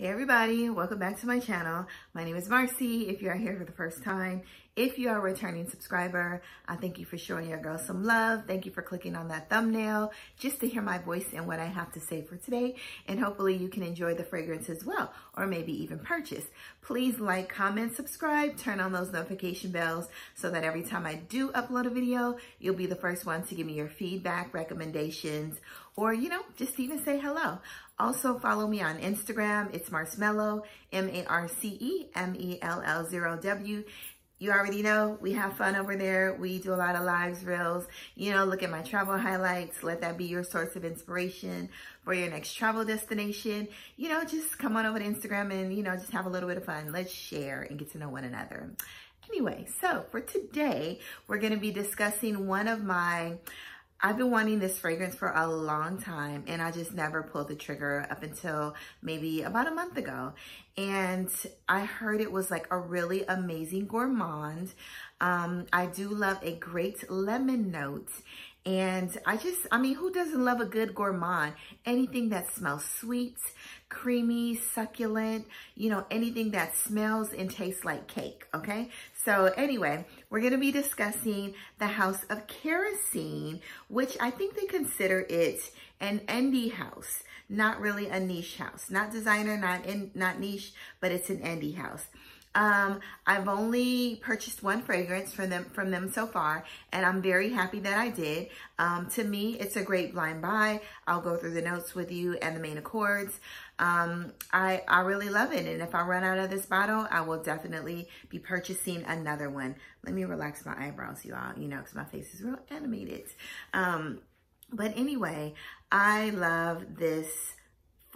Hey everybody, welcome back to my channel. My name is Marcy. If you are here for the first time, if you are a returning subscriber, I thank you for showing your girl some love. Thank you for clicking on that thumbnail just to hear my voice and what I have to say for today. And hopefully you can enjoy the fragrance as well, or maybe even purchase. Please like, comment, subscribe, turn on those notification bells so that every time I do upload a video, you'll be the first one to give me your feedback, recommendations, or, you know, just even say hello. Also follow me on Instagram. It's Marcemellow, M-A-R-C-E-M-E-L-L-0-W. You already know we have fun over there. We do a lot of lives, reels. You know, look at my travel highlights. Let that be your source of inspiration for your next travel destination. You know, just come on over to Instagram and, you know, just have a little bit of fun. Let's share and get to know one another. Anyway, so for today, we're going to be discussing one of my I've been wanting this fragrance for a long time and I just never pulled the trigger up until maybe about a month ago. And I heard it was like a really amazing gourmand. Um, I do love a great lemon note. And I just, I mean, who doesn't love a good gourmand? Anything that smells sweet, creamy, succulent, you know, anything that smells and tastes like cake, okay? So anyway, we're to be discussing the House of Kerosene, which I think they consider it an indie house, not really a niche house. Not designer, not in, not niche, but it's an indie house. Um, I've only purchased one fragrance from them from them so far, and I'm very happy that I did. Um, to me, it's a great blind buy. I'll go through the notes with you and the main accords. Um, I, I really love it, and if I run out of this bottle, I will definitely be purchasing another one. Let me relax my eyebrows, you all, you know, because my face is real animated. Um, but anyway, I love this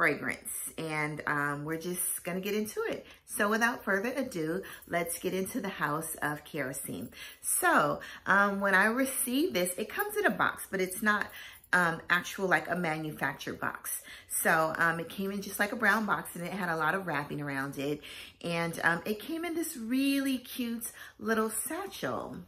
fragrance and um, we're just gonna get into it. So without further ado, let's get into the house of kerosene. So um, when I received this, it comes in a box, but it's not um, actual like a manufactured box. So um, it came in just like a brown box and it had a lot of wrapping around it. And um, it came in this really cute little satchel.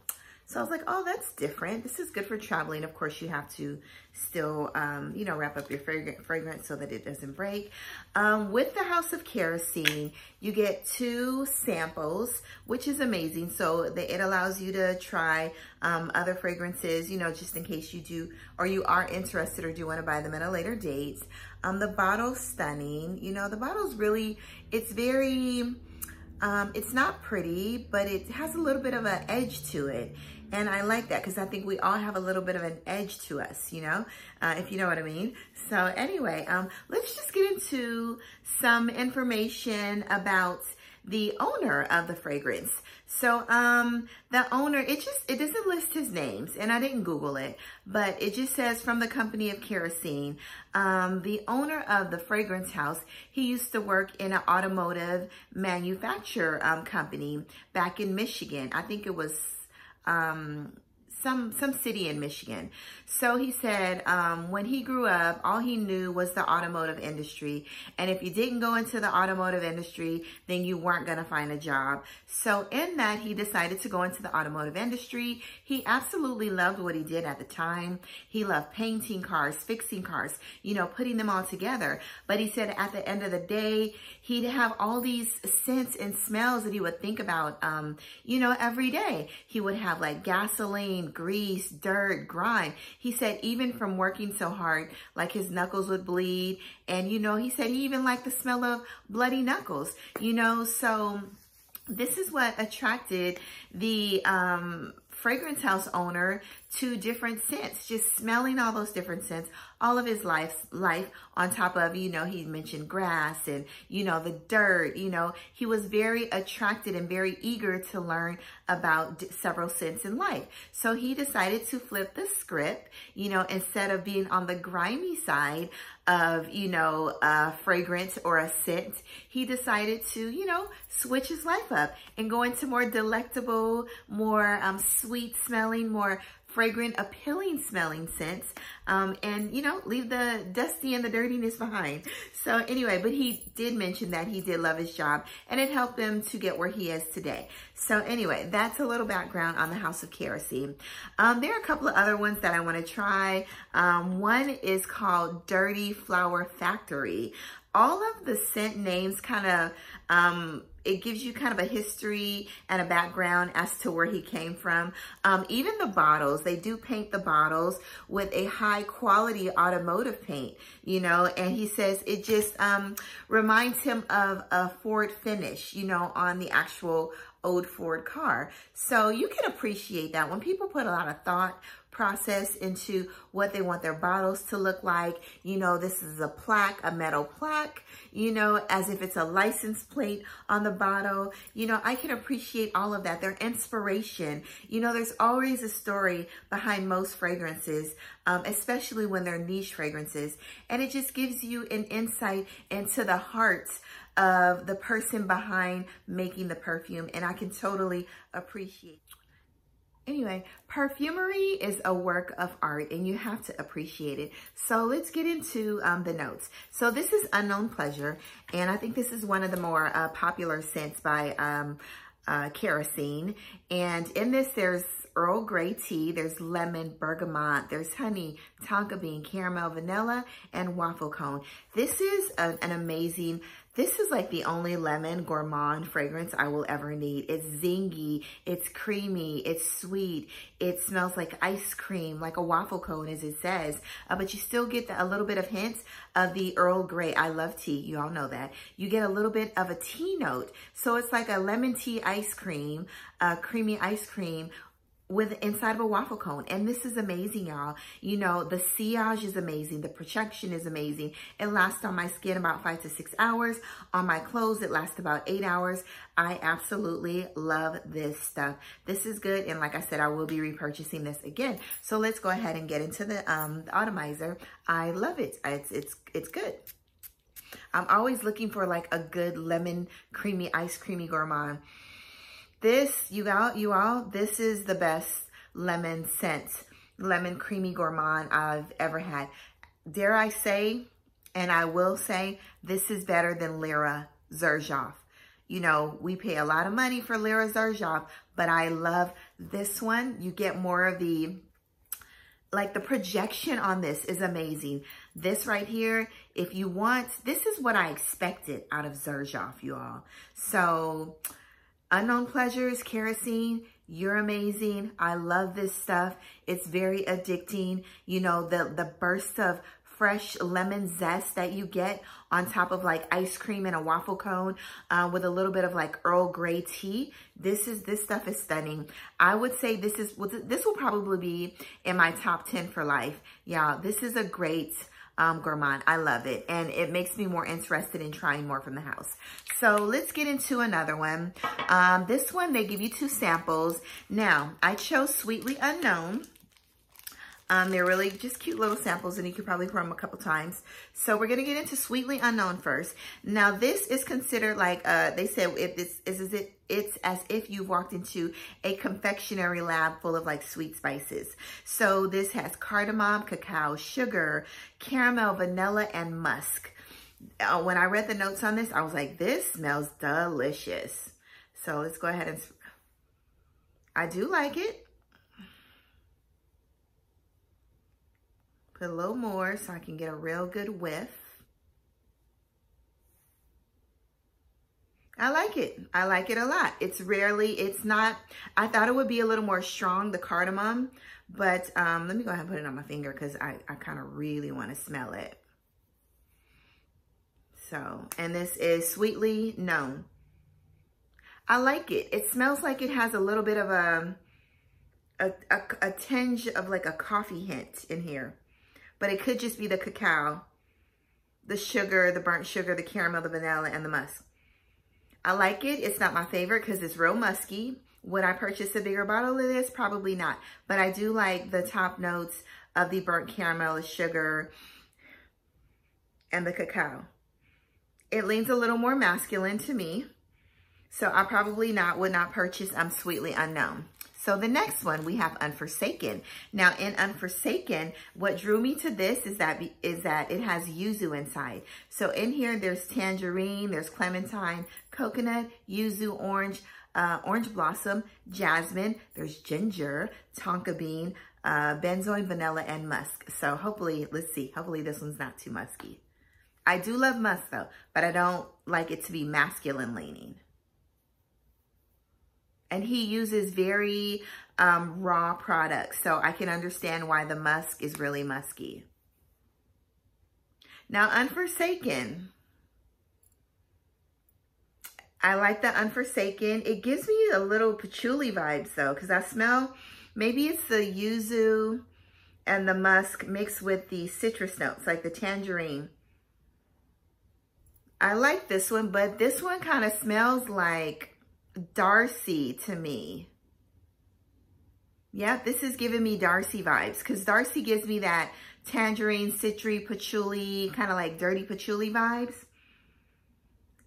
So I was like, oh, that's different. This is good for traveling. Of course, you have to still, um, you know, wrap up your fragrance so that it doesn't break. Um, with the House of Kerosene, you get two samples, which is amazing. So that it allows you to try um, other fragrances, you know, just in case you do, or you are interested or do want to buy them at a later date. Um, the bottle's stunning. You know, the bottle's really, it's very, um, it's not pretty, but it has a little bit of an edge to it. And I like that because I think we all have a little bit of an edge to us, you know, uh, if you know what I mean. So anyway, um, let's just get into some information about the owner of the fragrance. So um, the owner, it just, it doesn't list his names and I didn't Google it, but it just says from the company of kerosene. Um, the owner of the fragrance house, he used to work in an automotive manufacturer um, company back in Michigan. I think it was um, some some city in Michigan. So he said um, when he grew up, all he knew was the automotive industry. And if you didn't go into the automotive industry, then you weren't going to find a job. So in that, he decided to go into the automotive industry. He absolutely loved what he did at the time. He loved painting cars, fixing cars, you know, putting them all together. But he said at the end of the day, he'd have all these scents and smells that he would think about, um, you know, every day. He would have like gasoline, grease, dirt, grime. He said even from working so hard, like his knuckles would bleed. And, you know, he said he even liked the smell of bloody knuckles, you know, so this is what attracted the um, fragrance house owner to different scents, just smelling all those different scents, all of his life's life on top of, you know, he mentioned grass and, you know, the dirt, you know, he was very attracted and very eager to learn about several scents in life. So he decided to flip the script, you know, instead of being on the grimy side of, you know, a fragrance or a scent, he decided to, you know, switch his life up and go into more delectable, more um, sweet smelling, more fragrant, appealing smelling scents. Um, and, you know, leave the dusty and the dirtiness behind. So anyway, but he did mention that he did love his job and it helped him to get where he is today. So anyway, that's a little background on the House of Kerosene. Um, there are a couple of other ones that I want to try. Um, one is called Dirty Flower Factory. all of the scent names kind of, um, it gives you kind of a history and a background as to where he came from. Um, even the bottles, they do paint the bottles with a high quality automotive paint, you know, and he says it just um, reminds him of a Ford finish, you know, on the actual old Ford car. So you can appreciate that when people put a lot of thought, process into what they want their bottles to look like. You know, this is a plaque, a metal plaque, you know, as if it's a license plate on the bottle. You know, I can appreciate all of that. Their inspiration. You know, there's always a story behind most fragrances, um, especially when they're niche fragrances. And it just gives you an insight into the heart of the person behind making the perfume. And I can totally appreciate Anyway, perfumery is a work of art and you have to appreciate it. So let's get into um, the notes. So this is Unknown Pleasure and I think this is one of the more uh, popular scents by um, uh, Kerosene. And in this there's Earl Grey tea, there's lemon, bergamot, there's honey, tonka bean, caramel, vanilla, and waffle cone. This is a, an amazing this is like the only lemon gourmand fragrance I will ever need. It's zingy, it's creamy, it's sweet. It smells like ice cream, like a waffle cone as it says. Uh, but you still get the, a little bit of hints of the Earl Grey. I love tea, you all know that. You get a little bit of a tea note. So it's like a lemon tea ice cream, uh, creamy ice cream with inside of a waffle cone. And this is amazing, y'all. You know, the sillage is amazing. The protection is amazing. It lasts on my skin about five to six hours. On my clothes, it lasts about eight hours. I absolutely love this stuff. This is good. And like I said, I will be repurchasing this again. So let's go ahead and get into the, um, the atomizer. I love it. It's, it's, it's good. I'm always looking for like a good lemon creamy, ice creamy gourmand. This, you all, you all, this is the best lemon scent, lemon creamy gourmand I've ever had. Dare I say, and I will say, this is better than Lira Xerjoff. You know, we pay a lot of money for Lira Xerjoff, but I love this one. You get more of the, like the projection on this is amazing. This right here, if you want, this is what I expected out of Xerjoff, you all. So, Unknown Pleasures, Kerosene, you're amazing. I love this stuff. It's very addicting. You know, the, the bursts of fresh lemon zest that you get on top of like ice cream and a waffle cone uh, with a little bit of like Earl Grey tea. This is, this stuff is stunning. I would say this is, this will probably be in my top 10 for life. Yeah, this is a great, um, gourmand. I love it. And it makes me more interested in trying more from the house. So let's get into another one. Um, this one, they give you two samples. Now, I chose Sweetly Unknown. Um, they're really just cute little samples and you could probably pour them a couple times. So we're going to get into Sweetly Unknown first. Now this is considered like, uh, they said if this is, it, it's as if you've walked into a confectionery lab full of like sweet spices. So this has cardamom, cacao, sugar, caramel, vanilla, and musk. Uh, when I read the notes on this, I was like, this smells delicious. So let's go ahead and, I do like it. Put a little more so I can get a real good whiff. I like it. I like it a lot. It's rarely, it's not, I thought it would be a little more strong, the cardamom, but um, let me go ahead and put it on my finger because I, I kind of really want to smell it. So, and this is Sweetly Known. I like it. It smells like it has a little bit of a, a, a, a tinge of like a coffee hint in here but it could just be the cacao, the sugar, the burnt sugar, the caramel, the vanilla, and the musk. I like it. It's not my favorite because it's real musky. Would I purchase a bigger bottle of this? Probably not. But I do like the top notes of the burnt caramel, the sugar, and the cacao. It leans a little more masculine to me. So I probably not would not purchase I'm Sweetly Unknown. So the next one we have Unforsaken. Now in Unforsaken, what drew me to this is that is that it has yuzu inside. So in here there's tangerine, there's clementine, coconut, yuzu, orange, uh, orange blossom, jasmine, there's ginger, tonka bean, uh, benzoin, vanilla, and musk. So hopefully, let's see, hopefully this one's not too musky. I do love musk though, but I don't like it to be masculine leaning. And he uses very um, raw products, so I can understand why the musk is really musky. Now, Unforsaken. I like the Unforsaken. It gives me a little patchouli vibes though, because I smell, maybe it's the yuzu and the musk mixed with the citrus notes, like the tangerine. I like this one, but this one kind of smells like Darcy to me. Yeah, this is giving me Darcy vibes because Darcy gives me that tangerine, citry, patchouli, kind of like dirty patchouli vibes.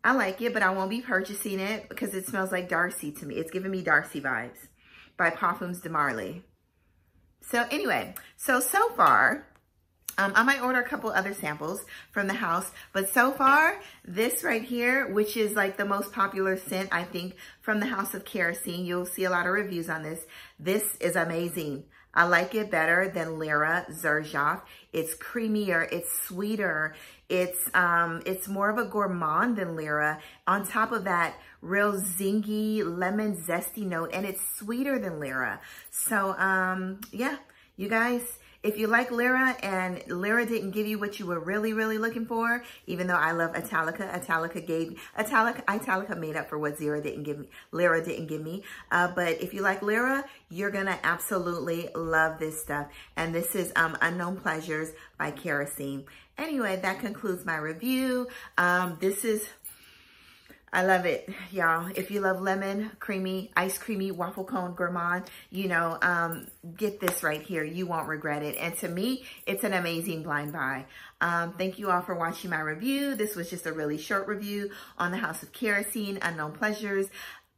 I like it, but I won't be purchasing it because it smells like Darcy to me. It's giving me Darcy vibes by Parfums de Marly. So anyway, so, so far, um, I might order a couple other samples from the house, but so far, this right here, which is like the most popular scent, I think, from the House of Kerosene, you'll see a lot of reviews on this. This is amazing. I like it better than Lira Xerjoff. It's creamier, it's sweeter, it's um, it's more of a gourmand than Lira. On top of that, real zingy, lemon zesty note, and it's sweeter than Lira. So um, yeah, you guys, if you like Lira and Lira didn't give you what you were really, really looking for, even though I love Italica, Italica gave, Italica, Italica made up for what Zira didn't give me, Lira didn't give me. Uh, but if you like Lira, you're to absolutely love this stuff. And this is um, Unknown Pleasures by Kerosene. Anyway, that concludes my review. Um, this is I love it, y'all. If you love lemon, creamy, ice creamy, waffle cone gourmand, you know, um, get this right here. You won't regret it. And to me, it's an amazing blind buy. Um, thank you all for watching my review. This was just a really short review on the House of Kerosene, Unknown Pleasures.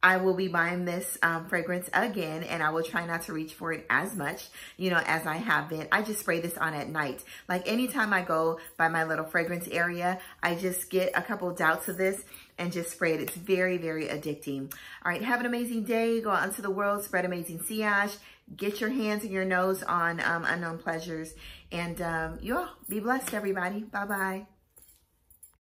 I will be buying this um, fragrance again and I will try not to reach for it as much, you know, as I have been. I just spray this on at night. Like anytime I go by my little fragrance area, I just get a couple doubts of this and just spray it. It's very, very addicting. All right, have an amazing day. Go out into the world, spread amazing sillage. Get your hands and your nose on um, Unknown Pleasures. And um, you all be blessed, everybody. Bye-bye.